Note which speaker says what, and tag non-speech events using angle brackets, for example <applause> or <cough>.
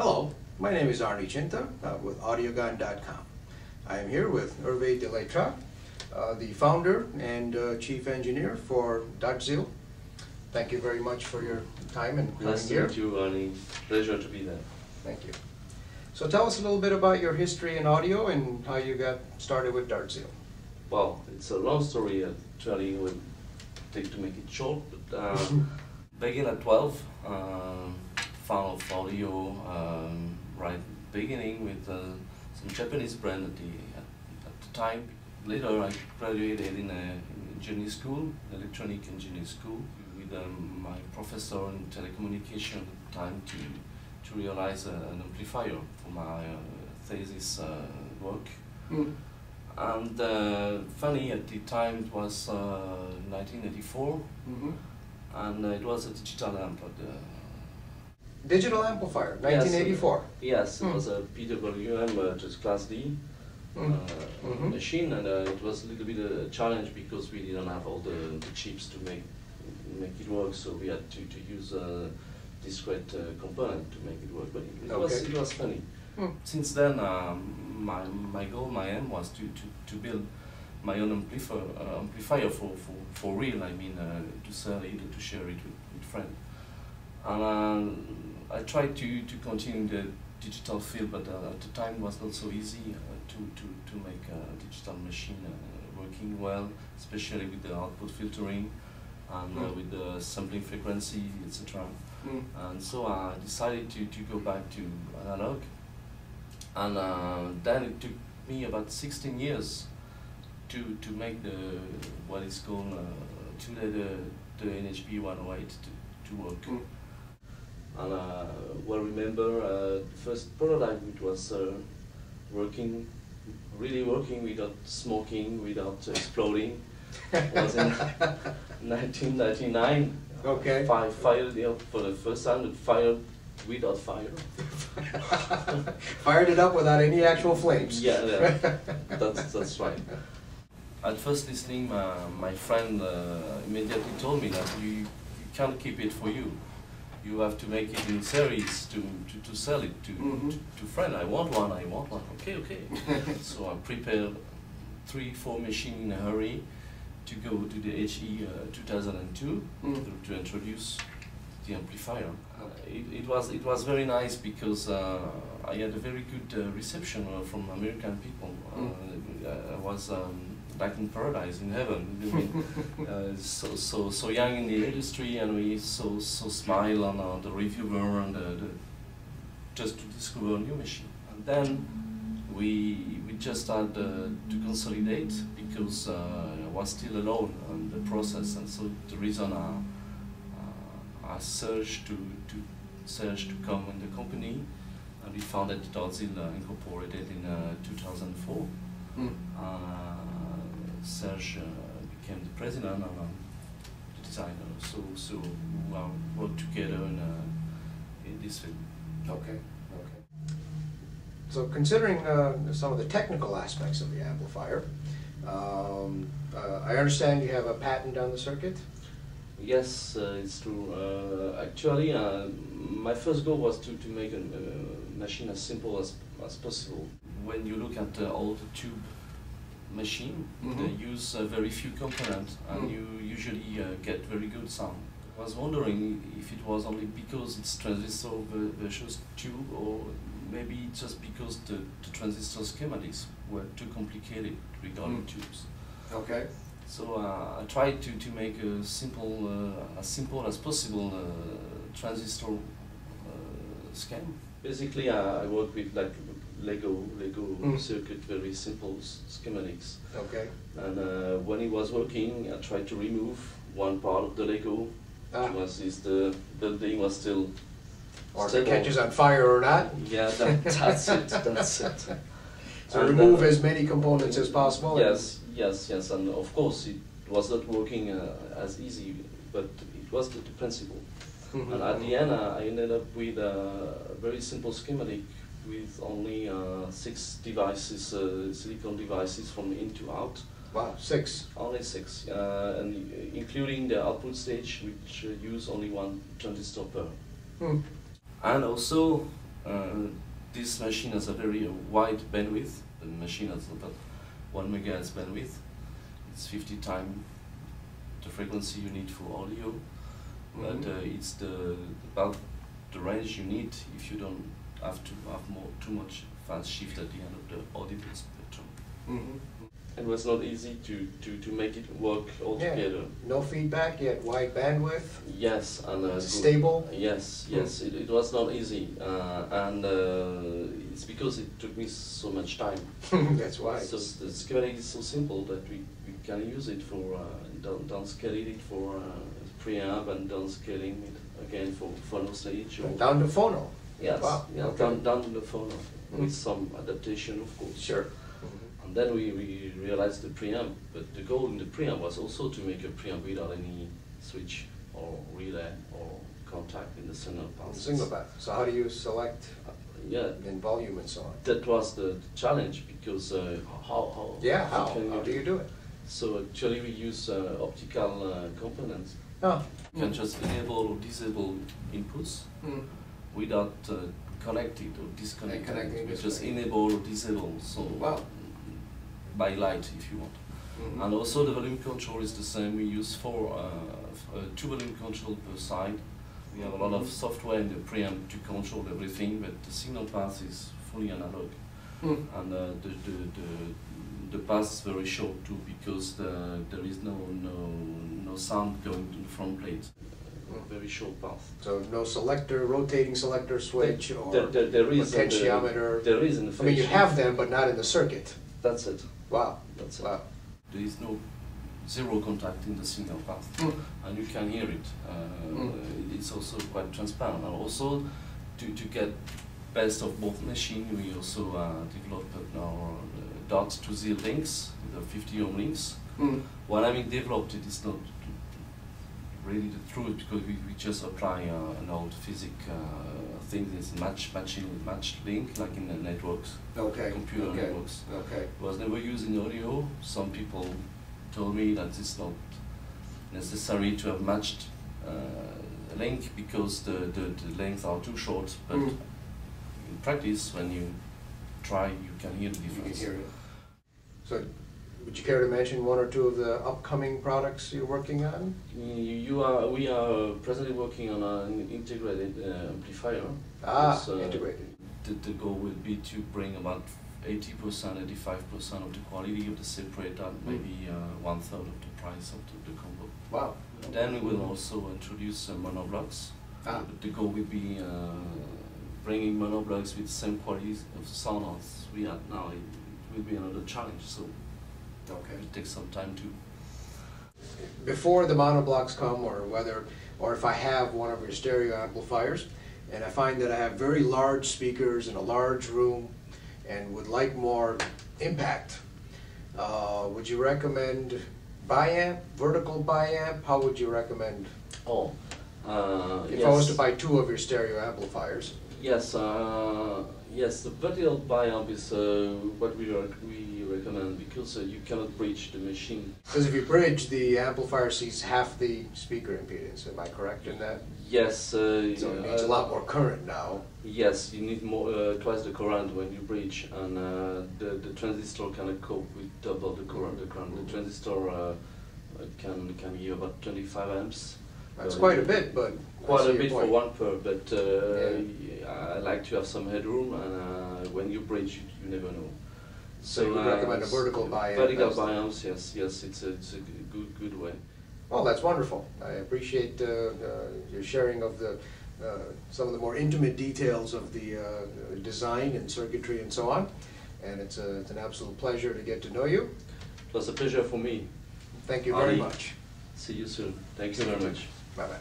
Speaker 1: Hello, my name is Arnie Chinta uh, with Audiogon.com. I am here with Hervé Delétraz, uh, the founder and uh, chief engineer for DarTZeel. Thank you very much for your time and coming
Speaker 2: Nice to meet you, Arnie. Pleasure to be there.
Speaker 1: Thank you. So tell us a little bit about your history in audio and how you got started with DarTZeel.
Speaker 2: Well, it's a long story. Actually, we'll take to make it short. But uh, <laughs> begin at 12, of audio, um, right beginning with uh, some Japanese brand at the, at, at the time. Later, I graduated in a in engineering school, electronic engineering school, with um, my professor in telecommunication at the time to to realize uh, an amplifier for my uh, thesis uh, work.
Speaker 1: Mm.
Speaker 2: And uh, funny at the time it was uh, 1984,
Speaker 1: Mhm.
Speaker 2: and it was a digital amp. At the,
Speaker 1: Digital amplifier,
Speaker 2: Yes.
Speaker 1: 1984.
Speaker 2: yes, it
Speaker 1: Hmm.
Speaker 2: was a PWM, uh, just Class D
Speaker 1: Mm.
Speaker 2: uh,
Speaker 1: Mhm.
Speaker 2: machine, and uh, it was a little bit a challenge because we didn't have all the, the chips to make make it work. So we had to, to use a discrete uh, component to make it work. But it, it was it was funny.
Speaker 1: Mm.
Speaker 2: Since then, um, my my goal, my aim was to, to, to build my own amplifier, uh, amplifier for, for, for real. I mean, uh, to sell it, to share it with, with friends. And uh, I tried to, to continue the digital field, but uh, at the time it was not so easy uh, to, to, to make a digital machine uh, working well, especially with the output filtering and uh,
Speaker 1: Mm.
Speaker 2: with the sampling frequency, etc.
Speaker 1: Mm.
Speaker 2: And so I decided to, to go back to analog. And uh, then it took me about 16 years to, to make the what is called uh, today the, the NHB 108 to, to work.
Speaker 1: Mm.
Speaker 2: And uh, well, remember uh, the first prototype which was uh, working, really working without smoking, without exploding, was in <laughs> 1999.
Speaker 1: Okay.
Speaker 2: Fi fired it up for the first time, it fired without fire. <laughs>
Speaker 1: Fired it up without any actual flames.
Speaker 2: Yeah, yeah. <laughs> that's, that's right. At first listening, my, my friend uh, immediately told me that you, you can't keep it for you. You have to make it in series to, to, to sell it to,
Speaker 1: Mhm.
Speaker 2: to, to friend. I want one, I want one. Okay, okay. <laughs> so I prepared three, four machines in a hurry to go to the HE uh, 2002
Speaker 1: Mm.
Speaker 2: to, to introduce the amplifier. Uh, it, it was it was very nice because uh, I had a very good uh, reception uh, from American people. Uh, I was um, like in paradise, in heaven. I mean, <laughs> uh, so so so young in the industry, and we so so smile on uh, the reviewer and the, the just to discover a new machine. And then we we just had uh, to consolidate because uh, I was still alone on the process, and so the reason I, uh, I searched to to search to come in the company, and we founded DarTZeel uh, Incorporated in uh, 2004.
Speaker 1: Mm.
Speaker 2: Uh, Serge uh, became the president and I'm the designer. So so we are work together in, uh, in this field.
Speaker 1: Okay, okay. So considering uh, some of the technical aspects of the amplifier, um, uh, I understand you have a patent on the circuit?
Speaker 2: Yes, uh, it's true. Uh, actually, uh, my first goal was to, to make a uh, machine as simple as, as possible. When you look at uh, all the tube machine,
Speaker 1: Mhm.
Speaker 2: they use uh, very few components and
Speaker 1: Mm.
Speaker 2: you usually uh, get very good sound. I was wondering if it was only because it's transistor versus tube or maybe just because the, the transistor schematics were too complicated regarding
Speaker 1: Mm.
Speaker 2: tubes.
Speaker 1: Okay.
Speaker 2: So uh, I tried to, to make a simple, uh, as simple as possible uh, transistor uh, scheme. Basically, I, I work with like Lego, Lego
Speaker 1: Mm.
Speaker 2: circuit, very simple s- schematics.
Speaker 1: Okay.
Speaker 2: And uh, when it was working, I tried to remove one part of the Lego.
Speaker 1: Ah.
Speaker 2: Was is the building was still
Speaker 1: Or if it catches on fire or not?
Speaker 2: Yeah, that, that's it. That's it. <laughs>
Speaker 1: So
Speaker 2: And,
Speaker 1: remove
Speaker 2: uh,
Speaker 1: as many components as possible?
Speaker 2: Yes, yes, yes, and of course it was not working uh, as easy, but it was the, the principle.
Speaker 1: Mhm.
Speaker 2: And at the end, uh, I ended up with a very simple schematic with only uh, six devices, uh, silicon devices from in to out.
Speaker 1: Wow, six.
Speaker 2: Only six, uh, and uh, including the output stage, which uh, use only one transistor per.
Speaker 1: Hmm.
Speaker 2: And also, Uh, this machine has a very uh, wide bandwidth. The machine has about one megahertz bandwidth. It's 50 times the frequency you need for audio, but
Speaker 1: Mhm.
Speaker 2: uh, it's the about the range you need if you don't have to have more too much phase shift at the end of the audible spectrum.
Speaker 1: Mhm.
Speaker 2: It was not easy to, to, to make it work all
Speaker 1: Yeah.
Speaker 2: together.
Speaker 1: No feedback, yet wide bandwidth,
Speaker 2: Yes, and uh,
Speaker 1: stable?
Speaker 2: Yes, yes, it, it was not easy, uh, and uh, it's because it took me so much time. <laughs>
Speaker 1: that's why.
Speaker 2: So the schematic is so simple that we, we can use it for uh, down, downscaling it for uh, preamp and downscaling it again for phono stage. Or,
Speaker 1: Down to phono.
Speaker 2: Yes,
Speaker 1: Wow,
Speaker 2: yeah,
Speaker 1: okay.
Speaker 2: down, down to the phone
Speaker 1: Mm.
Speaker 2: with some adaptation, of course.
Speaker 1: Sure.
Speaker 2: And then we, we realized the preamp, but the goal in the preamp was also to make a preamp without any switch or relay or contact in the signal path.
Speaker 1: Single path. So how do you select
Speaker 2: Uh, Yeah,
Speaker 1: in volume and so on?
Speaker 2: that was the challenge because uh, how, how,
Speaker 1: Yeah, how?
Speaker 2: can
Speaker 1: How do you do it?
Speaker 2: So actually we use uh, optical uh, components.
Speaker 1: Oh.
Speaker 2: You can just enable or disable inputs
Speaker 1: Mm.
Speaker 2: Without uh, connecting or disconnecting.
Speaker 1: connecting,
Speaker 2: We just enable or disable, so
Speaker 1: Wow.
Speaker 2: by light if you want.
Speaker 1: Mhm.
Speaker 2: And also the volume control is the same. We use four, uh, uh, two volume control per side. We have a lot of
Speaker 1: Mhm.
Speaker 2: software in the preamp to control everything, but the signal path is fully analog.
Speaker 1: Mm.
Speaker 2: And uh, the, the, the, the path is very short too because the, there is no, no, no sound going to the front plate. Very short path.
Speaker 1: So no selector, rotating selector switch or
Speaker 2: There, there, there is in the-
Speaker 1: potentiometer?
Speaker 2: There is in the
Speaker 1: I mean, you have them, but not in the circuit.
Speaker 2: That's it.
Speaker 1: Wow.
Speaker 2: That's it.
Speaker 1: Wow.
Speaker 2: There is no zero contact in the signal path.
Speaker 1: Mm.
Speaker 2: and you can hear it. Uh,
Speaker 1: Mm.
Speaker 2: It's also quite transparent. And also, to, to get best of both machines, we also uh, developed our uh, dot to Z links, the 50 ohm links.
Speaker 1: Mm.
Speaker 2: When I mean developed, it is not really the truth because we, we just apply uh, an old physic uh, thing. that's match matching with match link like in the networks,
Speaker 1: Okay.
Speaker 2: computer
Speaker 1: okay.
Speaker 2: networks.
Speaker 1: Okay.
Speaker 2: Was never used in audio. Some people told me that it's not necessary to have matched uh, link because the, the, the lengths are too short. But
Speaker 1: Mm.
Speaker 2: in practice, when you try, you can hear the
Speaker 1: You can
Speaker 2: difference.
Speaker 1: hear it. So, would you care to mention one or two of the upcoming products you're working on?
Speaker 2: You, are, we are presently working on an integrated uh, amplifier.
Speaker 1: Ah,
Speaker 2: uh,
Speaker 1: integrated.
Speaker 2: The, the goal will be to bring about 80%, 85% of the quality of the separator,
Speaker 1: Mm.
Speaker 2: maybe uh, one third of the price of the, the combo.
Speaker 1: Wow.
Speaker 2: Then we will also introduce uh, monoblocks.
Speaker 1: Ah.
Speaker 2: The goal will be uh, bringing monoblocks with the same quality of sound as we have now. It, will be another challenge, so
Speaker 1: Okay.
Speaker 2: will take some time to.
Speaker 1: Before the monoblocks come, or whether, or if I have one of your stereo amplifiers, and I find that I have very large speakers in a large room, and would like more impact, uh, would you recommend biamp, vertical biamp? How would you recommend?
Speaker 2: Oh, uh,
Speaker 1: If
Speaker 2: yes.
Speaker 1: I was to buy two of your stereo amplifiers,
Speaker 2: Yes, uh, yes, the vertical biamp is uh, what we, rec- we recommend because uh, you cannot bridge the machine.
Speaker 1: because if you bridge, the amplifier sees half the speaker impedance. Am I correct in that?
Speaker 2: Yes, uh,
Speaker 1: So it needs a
Speaker 2: uh,
Speaker 1: lot more current now.
Speaker 2: Yes, you need more uh, twice the current when you bridge, and uh, the the transistor cannot cope with double the current. The current, the transistor uh, uh, can can give about 25 amps.
Speaker 1: That's quite a bit, but
Speaker 2: Quite a bit for one per, but uh, I like to have some headroom, and uh, when you breach, you, you never know.
Speaker 1: So you
Speaker 2: uh,
Speaker 1: recommend a vertical biamp
Speaker 2: Vertical
Speaker 1: the-
Speaker 2: yes, yes, it's a, it's a good good way.
Speaker 1: Well, that's wonderful. I appreciate uh, uh, your sharing of the, uh, some of the more intimate details of the uh, design and circuitry and so on. And it's a, it's an absolute pleasure to get to know you.
Speaker 2: It was a pleasure for me.
Speaker 1: Thank you very
Speaker 2: Ali.
Speaker 1: much.
Speaker 2: See you soon. Thank you very much.
Speaker 1: Bye-bye.